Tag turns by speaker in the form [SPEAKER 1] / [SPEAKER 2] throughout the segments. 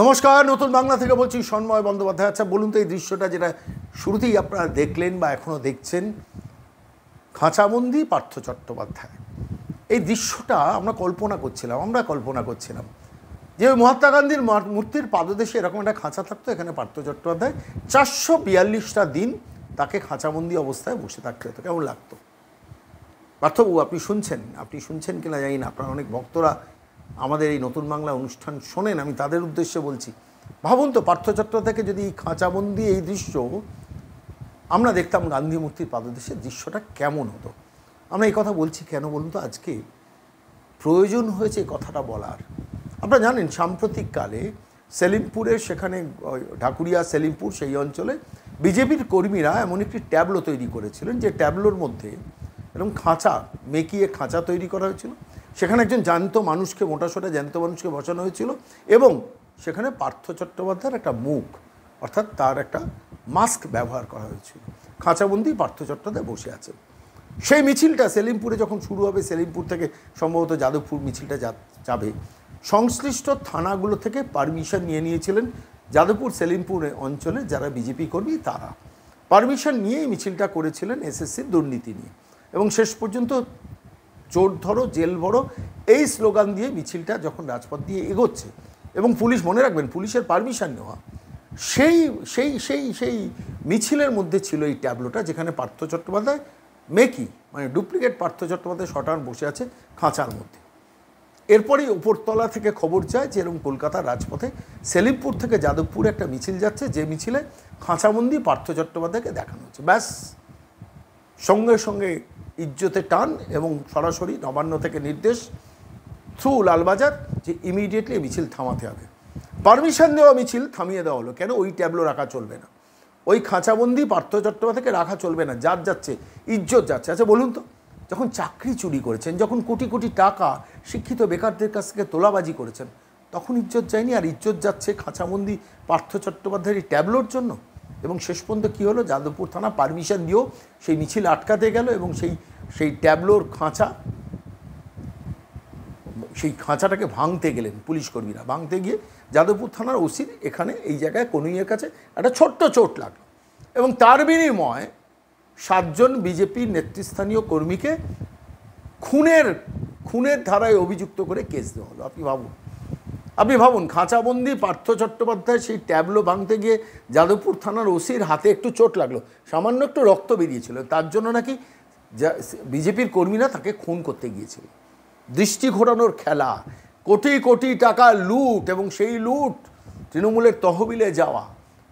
[SPEAKER 1] নমস্কার, নতুন বাংলা থেকে বলছি সন্ময় বন্দ্যোপাধ্যায়। আচ্ছা বলুন তো এই দৃশ্যটা যেটা শুরুতেই আপনারা দেখলেন বা এখনও দেখছেন। খাঁচাবন্দি পার্থ চট্টোপাধ্যায়। এই দৃশ্যটা আমরা কল্পনা করছিলাম, আমরা কল্পনা করছিলাম। যে মহাত্মা গান্ধীর মূর্তির পাদদেশে এরকম একটা খাঁচা থাকতো, এখানে পার্থ চট্টোপাধ্যায়। চারশো বিয়াল্লিশটা দিন তাকে খাঁচাবন্দি অবস্থায় বসে থাকতে হতো। কেমন লাগতো? পার্থবাবু, আপনি শুনছেন? আপনি শুনছেন কিনা জানি না। আপনার অনেক ভক্তরা আমাদের এই নতুন বাংলা অনুষ্ঠান শোনেন, আমি তাদের উদ্দেশ্যে বলছি। ভাবুন তো, পার্থ চট্টোপাধ্যায়কে যদি এই খাঁচাবন্দি, এই দৃশ্য, আমরা দেখতাম গান্ধী মূর্তির পাদদেশে দৃশ্যটা কেমন হতো? আমরা এই কথা বলছি কেন বলুন তো? আজকে প্রয়োজন হয়েছে কথাটা বলার। আপনারা জানেন সাম্প্রতিককালে সেলিমপুরে সেখানে ঢাকুরিয়া, সেলিমপুর সেই অঞ্চলে বিজেপির কর্মীরা এমন একটি ট্যাবলো তৈরি করেছিলেন, যে ট্যাবলোর মধ্যে এরকম খাঁচা মেকিয়ে খাঁচা তৈরি করা হয়েছিল। সেখানে একজন জ্যান্ত মানুষকে মোটাসোটা জ্যান্ত মানুষকে বসানো হয়েছিল এবং সেখানে পার্থ চট্টোপাধ্যায়ের একটা মুখ, অর্থাৎ তার একটা মাস্ক ব্যবহার করা হয়েছিল। খাঁচাবন্দি পার্থ চট্টোপাধ্যায় বসে আছে। সেই মিছিলটা সেলিমপুরে যখন শুরু হবে, সেলিমপুর থেকে সম্ভবত যাদবপুর মিছিলটা যাবে, সংশ্লিষ্ট থানাগুলো থেকে পারমিশন নিয়ে নিয়েছিলেন যাদবপুর সেলিমপুর অঞ্চলে যারা বিজেপি কর্মী, তারা। পারমিশন নিয়েই মিছিলটা করেছিলেন এসএসসির দুর্নীতি নিয়ে। এবং শেষ পর্যন্ত চোর ধরো, জেল ভরো, এই স্লোগান দিয়ে মিছিলটা যখন রাজপথ দিয়ে এগোচ্ছে এবং পুলিশ, মনে রাখবেন, পুলিশের পারমিশন নেওয়া, সেই সেই সেই সেই মিছিলের মধ্যে ছিল এই ট্যাবলোটা যেখানে পার্থ চট্টোপাধ্যায়, মেকি মানে ডুপ্লিকেট পার্থ চট্টোপাধ্যায় শটান বসে আছে খাঁচার মধ্যে। এরপরেই উপরতলা থেকে খবর যায় যে এরকম কলকাতার রাজপথে সেলিমপুর থেকে যাদবপুর একটা মিছিল যাচ্ছে, যে মিছিলে খাঁচাবন্দি পার্থ চট্টোপাধ্যায়কে দেখানো হচ্ছে। ব্যাস, সঙ্গে সঙ্গে ইজ্জতে টান এবং সরাসরি নবান্ন থেকে নির্দেশ থ্রু লালবাজার যে ইমিডিয়েটলি মিছিল থামাতে হবে। পারমিশন দেওয়া মিছিল থামিয়ে দেওয়া হলো। কেন? ওই ট্যাবলো রাখা চলবে না। ওই খাঁচাবন্দি পার্থ চট্টোপাধ্যায়কে রাখা চলবে না। যার যাচ্ছে, ইজ্জত যাচ্ছে। আচ্ছা বলুন তো, যখন চাকরি চুরি করেছেন, যখন কোটি কোটি টাকা শিক্ষিত বেকারদের কাছ থেকে তোলাবাজি করেছেন, তখন ইজ্জত যায়নি? আর ইজ্জত যাচ্ছে খাঁচাবন্দি পার্থ চট্টোপাধ্যায়ের ট্যাবলোর জন্য? এবং শেষ পর্যন্ত কী হলো? যাদবপুর থানা পারমিশন দিয়েও সেই মিছিল আটকাতে গেল এবং সেই সেই ট্যাবলোর খাঁচা, সেই খাঁচাটাকে ভাঙতে গেলেন পুলিশ কর্মীরা। ভাঙতে গিয়ে যাদবপুর থানার ওসির এখানে এই জায়গায় কনুইয়ের কাছে একটা ছোট্ট চোট লাগল এবং তার বিনিময়ে সাতজন বিজেপির নেতৃস্থানীয় কর্মীকে খুনের খুনের ধারায় অভিযুক্ত করে কেস দেওয়া হলো। আপনি ভাবুন আপনি ভাবুন, খাঁচাবন্দি পার্থ চট্টোপাধ্যায় সেই ট্যাবলো ভাঙতে গিয়ে যাদবপুর থানার ওসির হাতে একটু চোট লাগল। সামান্য একটু রক্ত বেরিয়েছিল। তার জন্য নাকি বিজেপির কর্মীরা তাকে খুন করতে গিয়েছিল। দৃষ্টি ঘোরানোর খেলা, কোটি কোটি টাকা লুট এবং সেই লুট তৃণমূলের তহবিলে যাওয়া,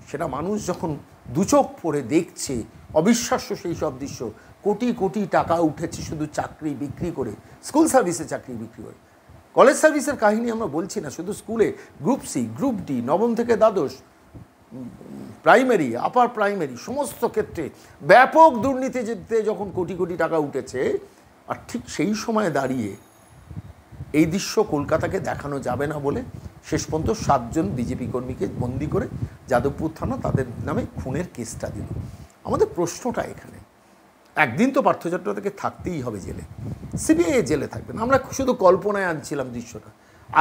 [SPEAKER 1] সেটা মানুষ যখন দুচোখ পড়ে দেখছে, অবিশ্বাস্য সেই সব দৃশ্য। কোটি কোটি টাকা উঠেছে শুধু চাকরি বিক্রি করে, স্কুল সার্ভিসে চাকরি বিক্রি করে। কলেজ সার্ভিসের কাহিনী আমরা বলছি না, শুধু স্কুলে গ্রুপ সি, গ্রুপ ডি, নবম থেকে দ্বাদশ, প্রাইমারি, আপার প্রাইমারি, সমস্ত ক্ষেত্রে ব্যাপক দুর্নীতিতে যখন কোটি কোটি টাকা উঠেছে, আর ঠিক সেই সময় দাঁড়িয়ে এই দৃশ্য কলকাতাকে দেখানো যাবে না বলে শেষ পর্যন্ত সাতজন বিজেপি কর্মীকে বন্দি করে যাদবপুর থানা তাদের নামে খুনের কেসটা দিল। আমাদের প্রশ্নটা এখানে একদিন তো পার্থ চট্টোপাধ্যায়কে থাকতেই হবে জেলে। সিবিআই জেলে থাকবেন আমরা শুধু কল্পনায় আনছিলাম দৃশ্যটা।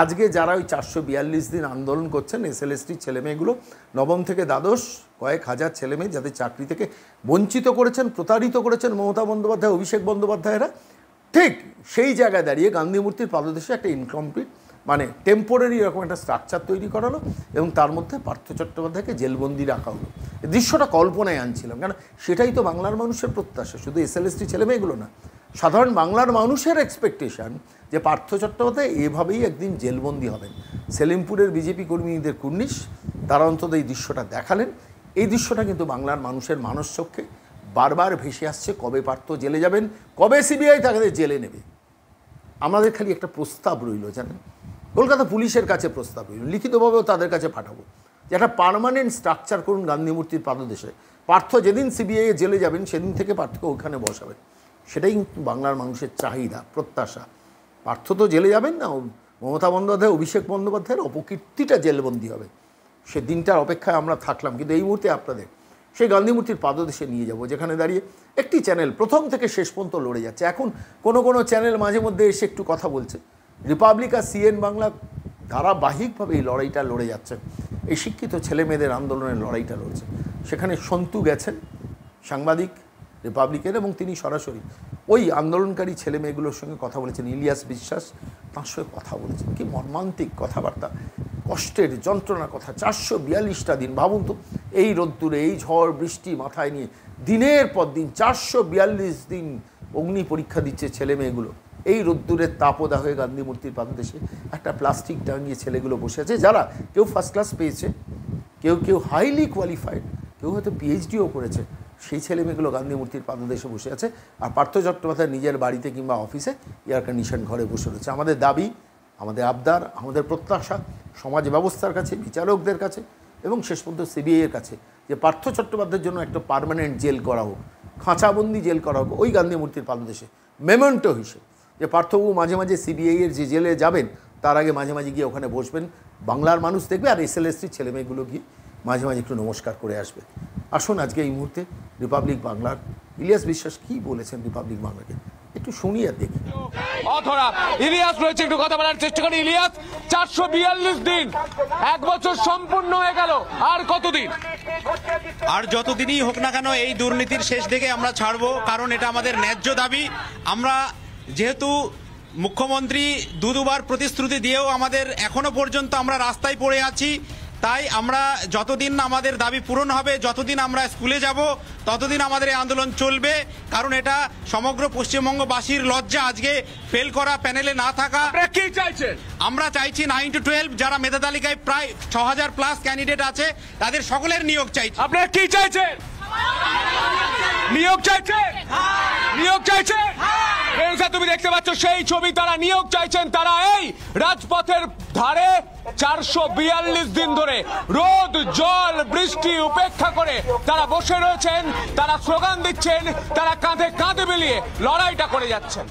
[SPEAKER 1] আজকে যারা ওই চারশো বিয়াল্লিশ দিন আন্দোলন করছেন এসএলএসটির ছেলেমেয়েগুলো, নবম থেকে দ্বাদশ, কয়েক হাজার ছেলেমেয়ে যাদের চাকরি থেকে বঞ্চিত করেছেন, প্রতারিত করেছেন মমতা বন্দ্যোপাধ্যায়, অভিষেক বন্দ্যোপাধ্যায়রা, ঠিক সেই জায়গায় দাঁড়িয়ে গান্ধী মূর্তির পাদদেশে একটা ইনকমপ্লিট মানে টেম্পোরারি এরকম একটা স্ট্রাকচার তৈরি করালো এবং তার মধ্যে পার্থ চট্টোপাধ্যায়কে জেলবন্দি রাখা হলো। দৃশ্যটা কল্পনায় আনছিলাম, কেন সেটাই তো বাংলার মানুষের প্রত্যাশা, শুধু এসএলএসটি ছেলেমেয়েগুলো না। সাধারণ বাংলার মানুষের এক্সপেকটেশন যে পার্থ চট্টোপাধ্যায় এভাবেই একদিন জেলবন্দি হবেন। সেলিমপুরের বিজেপি কর্মীদের কুর্নিশ, তারা অন্তত এই দৃশ্যটা দেখালেন। এই দৃশ্যটা কিন্তু বাংলার মানুষের মানস চক্ষে বারবার ভেসে আসছে, কবে পার্থ জেলে যাবেন, কবে সিবিআই তাদের জেলে নেবে। আমাদের খালি একটা প্রস্তাব রইল, জানেন? কলকাতা পুলিশের কাছে প্রস্তাব লিখিতভাবেও তাদের কাছে পাঠাবো। যে একটা পার্মানেন্ট স্ট্রাকচার করুন গান্ধী মূর্তির পাদদেশে। পার্থ যেদিন সিবিআই জেলে যাবেন, সেদিন থেকে পার্থকে ওখানে বসাবেন। সেটাই কিন্তু বাংলার মানুষের চাহিদা, প্রত্যাশা। পার্থ তো জেলে যাবেন না মমতা বন্দ্যোপাধ্যায়, অভিষেক বন্দ্যোপাধ্যায়ের অপকীর্তিটা জেলবন্দি হবে। সে দিনটার অপেক্ষায় আমরা থাকলাম, কিন্তু এই মুহূর্তে আপনাদের সেই গান্ধী মূর্তির পাদদেশে নিয়ে যাব, যেখানে দাঁড়িয়ে একটি চ্যানেল প্রথম থেকে শেষ পর্যন্ত লড়ে যাচ্ছে। এখন কোনো কোনো চ্যানেল মাঝে মধ্যে এসে একটু কথা বলছে। রিপাবলিক আর সিএন বাংলা ধারাবাহিকভাবে এই লড়াইটা লড়ে যাচ্ছেন এই শিক্ষিত ছেলে মেয়েদের আন্দোলনের লড়াইটা লড়ছে। সেখানে সন্তু গেছেন, সাংবাদিক রিপাবলিকের এবং তিনি সরাসরি। ওই আন্দোলনকারী ছেলে মেয়েগুলোর সঙ্গে কথা বলেছেন, ইলিয়াস বিশ্বাস তার সঙ্গে কথা বলেছেন। কি মর্মান্তিক কথাবার্তা। কষ্টের যন্ত্রণা কথা। চারশো বিয়াল্লিশটা দিন। ভাবুন তো, এই রোদ্দুরে, এই ঝড়, বৃষ্টি মাথায় নিয়ে দিনের পর দিন চারশো বিয়াল্লিশ দিন অগ্নি পরীক্ষা দিচ্ছে ছেলে মেয়েগুলো এই রোদ্দুরের তাপদা হয়ে গান্ধী মূর্তির পাদদেশে একটা প্লাস্টিক টাঙিয়ে ছেলেগুলো বসে আছে। যারা কেউ ফার্স্ট ক্লাস পেয়েছে, কেউ কেউ হাইলি কোয়ালিফাইড কেউ হয়তো পিএইচডিও করেছে, সেই ছেলে মেয়েগুলো গান্ধী মূর্তির পাদদেশে বসে আছে। আর পার্থ চট্টোপাধ্যায় নিজের বাড়িতে কিংবা অফিসে এয়ার কন্ডিশন ঘরে বসে রয়েছে। আমাদের দাবি, আমাদের আবদার, আমাদের প্রত্যাশা সমাজ ব্যবস্থার কাছে, বিচারকদের কাছে এবং শেষ পর্যন্ত সিবিআইয়ের কাছে যে পার্থ চট্টোপাধ্যায়ের জন্য একটা পার্মানেন্ট জেল করা হোক, খাঁচাবন্দি জেল করা হোক, ওই গান্ধী মূর্তির পাদদেশে মেমেন্টো হিসেবে। যে পার্থবাবু মাঝে মাঝে সিবিআইয়ের যে জেলে যাবেন তার আগে মাঝে মাঝে গিয়ে ওখানে বসবেন। বাংলার মানুষ দেখবে আর এস এল এসটির ছেলেমেয়েগুলো গিয়ে মাঝে মাঝে একটু নমস্কার করে আসবে। আসুন আজকে এই মুহূর্তে রিপাবলিক বাংলার ইলিয়াস বিশ্বাস কি বলেছেন রিপাবলিক বাংলাকে একটু শুনি আর দেখি।
[SPEAKER 2] অথরা ইলিয়াস রয়েছে একটু কথা বলার চেষ্টা করি। ইলিয়াস চারশো বিয়াল্লিশ দিন এক বছর সম্পূর্ণ হয়ে গেল আর কতদিন?
[SPEAKER 3] আর যতদিনই হোক না কেন এই দুর্নীতির শেষ দিকে আমরা ছাড়বো কারণ এটা আমাদের ন্যায্য দাবি। আমরা যেহেতু মুখ্যমন্ত্রী দু দুবার প্রতিশ্রুতি দিয়েও আমাদের এখনও পর্যন্ত আমরা রাস্তায় পড়ে আছি তাই আমরা যতদিন আমাদের দাবি পূরণ হবে যতদিন আমরা স্কুলে যাব ততদিন আমাদের এই আন্দোলন চলবে। কারণ এটা সমগ্র পশ্চিমবঙ্গবাসীর লজ্জা আজকে ফেল করা প্যানেলে না থাকা।
[SPEAKER 2] আপনারা কি চাইছেন?
[SPEAKER 3] আমরা চাইছি নাইন টু টুয়েলভ যারা মেধা তালিকায় প্রায় ছ হাজার প্লাস ক্যান্ডিডেট আছে তাদের সকলের নিয়োগ চাইছি।
[SPEAKER 2] আপনারা কি চাইছেন? নিয়োগ চাইছেন? নিয়োগ চাইছেন? রেণুকা, তুমি দেখতে পাচ্ছ সেই ছবি তারা নিয়োগ চাইছেন তারা এই রাজপথের ধারে চারশো বিয়াল্লিশ দিন ধরে রোদ জল বৃষ্টি উপেক্ষা করে তারা বসে রয়েছেন তারা স্লোগান দিচ্ছেন তারা কাঁধে কাঁধে মিলিয়ে লড়াইটা করে যাচ্ছেন।